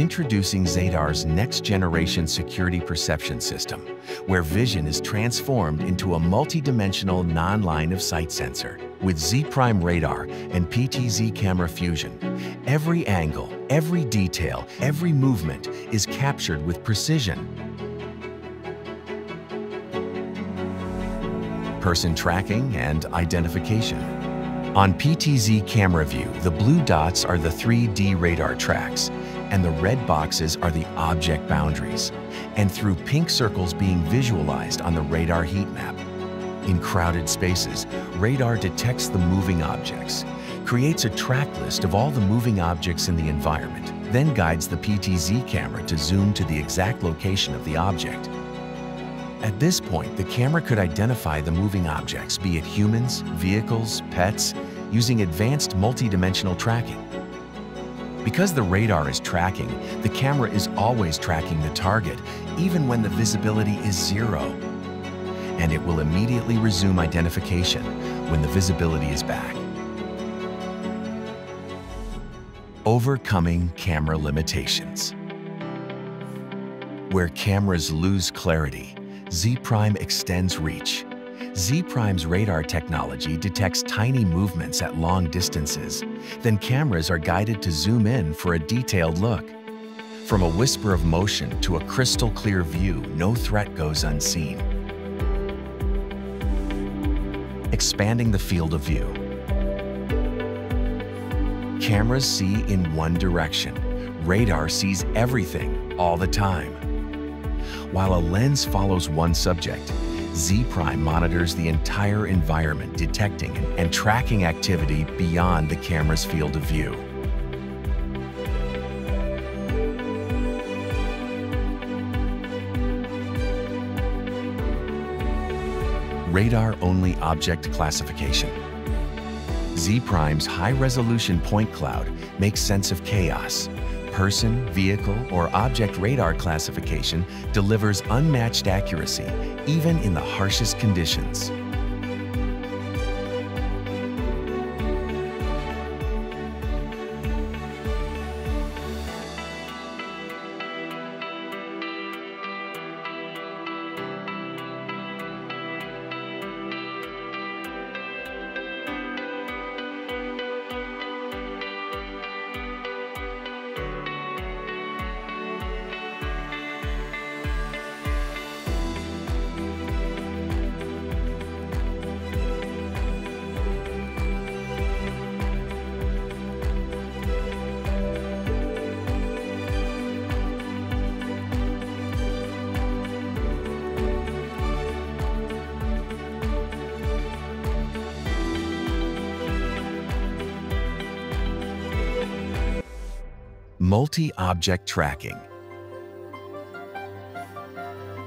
Introducing Zadar's next-generation security perception system, where vision is transformed into a multi-dimensional non-line of sight sensor. With Z-Prime radar and PTZ camera fusion, every angle, every detail, every movement is captured with precision. Person tracking and identification. On PTZ camera view, the blue dots are the 3D radar tracks, and the red boxes are the object boundaries, and through pink circles being visualized on the radar heat map. In crowded spaces, radar detects the moving objects, creates a track list of all the moving objects in the environment, then guides the PTZ camera to zoom to the exact location of the object. At this point, the camera could identify the moving objects, be it humans, vehicles, pets, using advanced multidimensional tracking. Because the radar is tracking, the camera is always tracking the target, even when the visibility is zero. And it will immediately resume identification when the visibility is back. Overcoming camera limitations. Where cameras lose clarity, Z-Prime extends reach. Z-Prime's radar technology detects tiny movements at long distances. Then cameras are guided to zoom in for a detailed look. From a whisper of motion to a crystal clear view, no threat goes unseen. Expanding the field of view. Cameras see in one direction. Radar sees everything all the time. While a lens follows one subject, Z-Prime monitors the entire environment, detecting and tracking activity beyond the camera's field of view. Radar-only object classification. Z-Prime's high-resolution point cloud makes sense of chaos, person, vehicle, or object radar classification delivers unmatched accuracy, even in the harshest conditions. Multi-object tracking.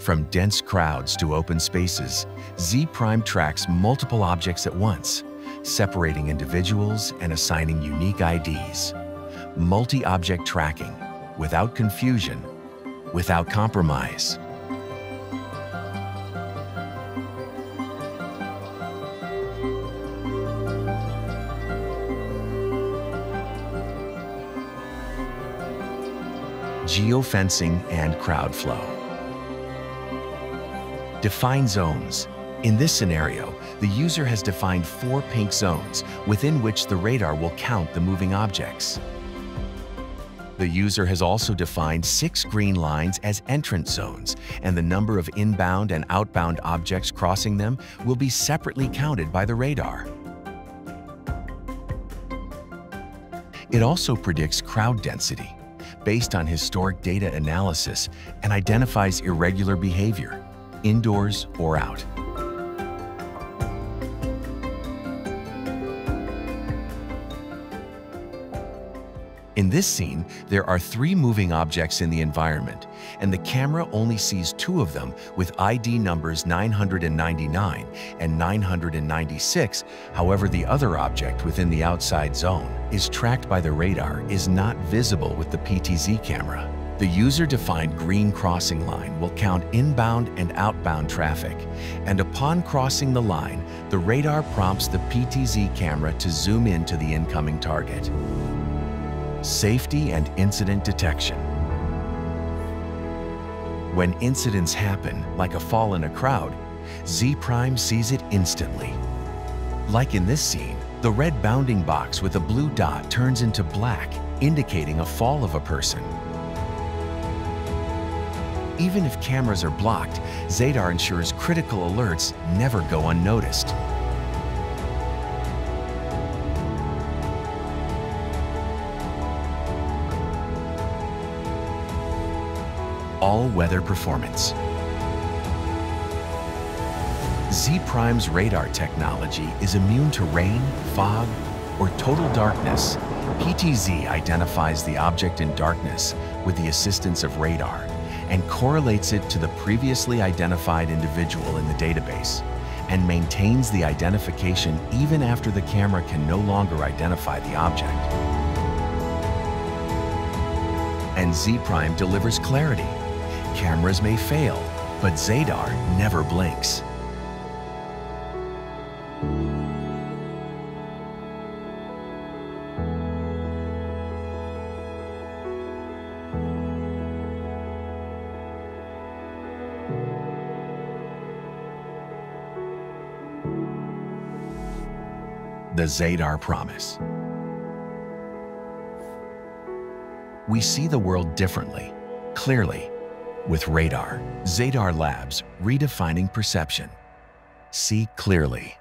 From dense crowds to open spaces, Z-Prime tracks multiple objects at once, separating individuals and assigning unique IDs. Multi-object tracking, without confusion, without compromise. Geofencing and crowd flow. Define zones. In this scenario, the user has defined four pink zones within which the radar will count the moving objects. The user has also defined six green lines as entrance zones, and the number of inbound and outbound objects crossing them will be separately counted by the radar. It also predicts crowd density based on historic data analysis and identifies irregular behavior, indoors or out. In this scene, there are three moving objects in the environment, and the camera only sees two of them with ID numbers 999 and 996. However, the other object within the outside zone is tracked by the radar is not visible with the PTZ camera. The user-defined green crossing line will count inbound and outbound traffic, and upon crossing the line, the radar prompts the PTZ camera to zoom in to the incoming target. Safety and incident detection. When incidents happen, like a fall in a crowd, Z Prime sees it instantly. Like in this scene, the red bounding box with a blue dot turns into black, indicating a fall of a person. Even if cameras are blocked, Zadar ensures critical alerts never go unnoticed. All-weather performance. Z-Prime's radar technology is immune to rain, fog, or total darkness. PTZ identifies the object in darkness with the assistance of radar and correlates it to the previously identified individual in the database and maintains the identification even after the camera can no longer identify the object. And Z-Prime delivers clarity. Cameras may fail, but Zadar never blinks. The Zadar Promise. We see the world differently, clearly, with radar. Zadar Labs, redefining perception. See clearly.